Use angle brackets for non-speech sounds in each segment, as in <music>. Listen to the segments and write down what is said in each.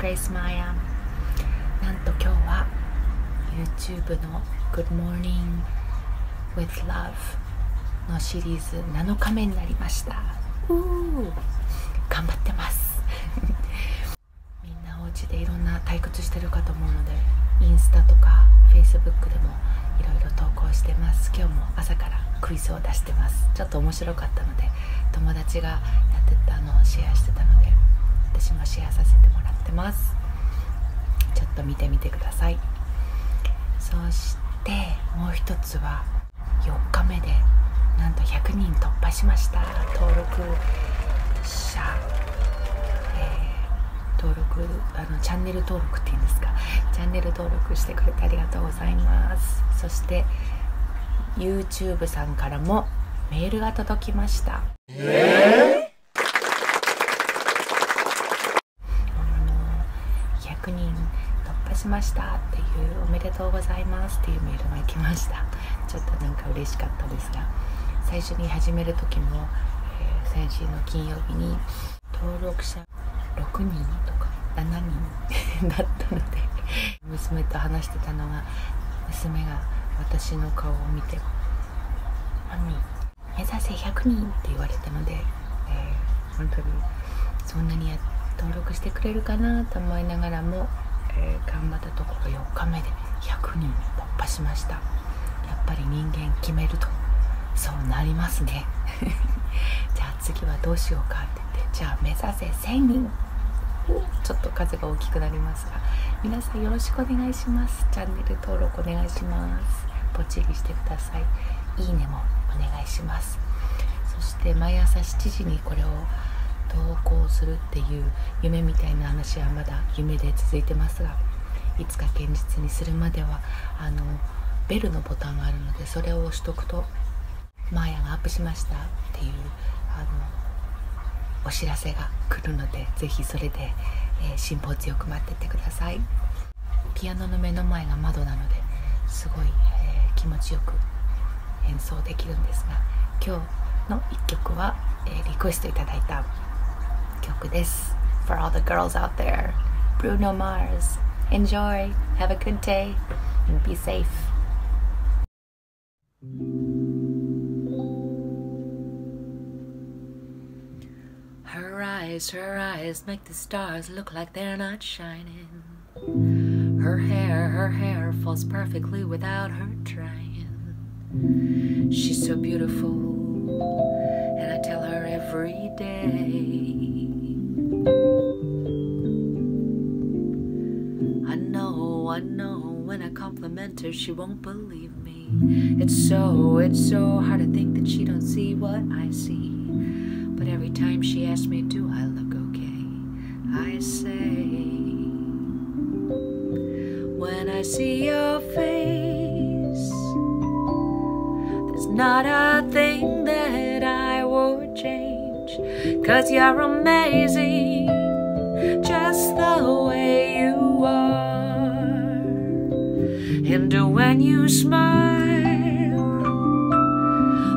Grace Maya なんと今日は YouTube の Good Morning with Love のシリーズ7日目になりました。頑張ってます。<laughs> みんなお家でいろんな退屈してるかと思うのでインスタとか Facebook でもいろいろ投稿してます。今日も朝からクイズを出してます。ちょっと面白かったので友達がやってたのをシェアしてたので私もシェアさせてもらってます。ちょっと見てみてください。そしてもう一つは4日目でなんと100人突破しました。登録者、えー、登録あのチャンネル登録っていうんですか。チャンネル登録してくれてありがとうございます。そして YouTube さんからもメールが届きました。えー、100人突破しましたっていうおめでとうございますっていうメールが来ました。ちょっとなんか嬉しかったですが最初に始める時も、えー、先週の金曜日に登録者6人とか7人 <laughs> だったので娘と話してたのが娘が私の顔を見て「マミ目指せ100人」って言われたので、えー、本当にそんなに登録してくれるかなと思いながらも、えー、頑張ったところ4日目で100人突破しました。やっぱり人間決めるとそうなりますね。<laughs> じゃあ次はどうしようかって言ってじゃあ目指せ1000人。ちょっと数が大きくなりますが皆さんよろしくお願いします。チャンネル登録お願いします。ポチリしてください。いいねもお願いします。そして毎朝7時にこれを投稿するっていう夢みたいな話はまだ夢で続いてますがいつか現実にするまではあのベルのボタンがあるのでそれを押しとくとマーヤがアップしましたっていうあのお知らせが来るのでぜひそれで、えー、辛抱強く待っててください。ピアノの目の前が窓なのですごい、えー、気持ちよく演奏できるんですが今日の1曲は、えー、リクエストいただいた曲です For all the girls out there Bruno Mars Enjoy Have a good day and be safe Her eyes, her eyes make the stars look like they're not shining Her hair, her hair falls perfectly without her trying. She's so beautiful, and I tell her every day. I when I compliment her, she won't believe me. It's so, it's so hard to think that she don't see what I see. But every time she asks me, do I look okay? I say, when I see your face. There's not a thing that I would change, cause you're amazing just the way you are. And when you smile,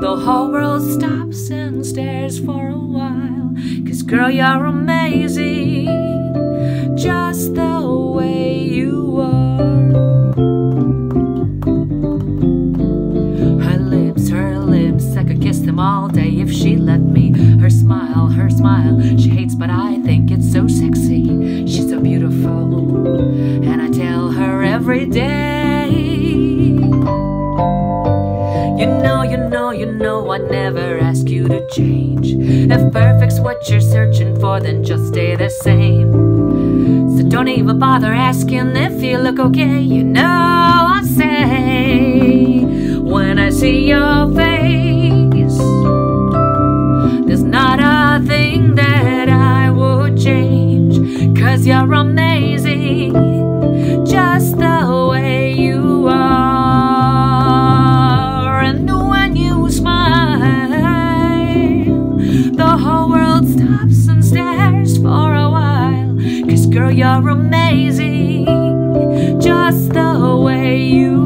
the whole world stops and stares for a while, cause girl, you're amazing just the way you are. Her lips, her lips, I could kiss them all day if she let me. Her smile, her smile, she hates, but I think it's so If perfect's what you're searching for, then just stay the same. So don't even bother asking if you look okay. You know, I say when I see your face, there's not a thing that I would change. Cause you're amazing, stops and stares for a while. Cause girl, you're amazing, just the way you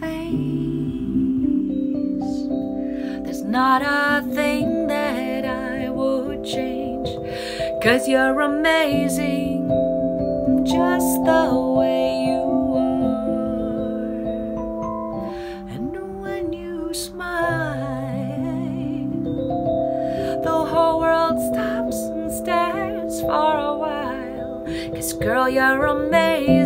face. There's not a thing that I would change, cause you're amazing just the way you are. And when you smile, the whole world stops and stares for a while, cause girl, you're amazing.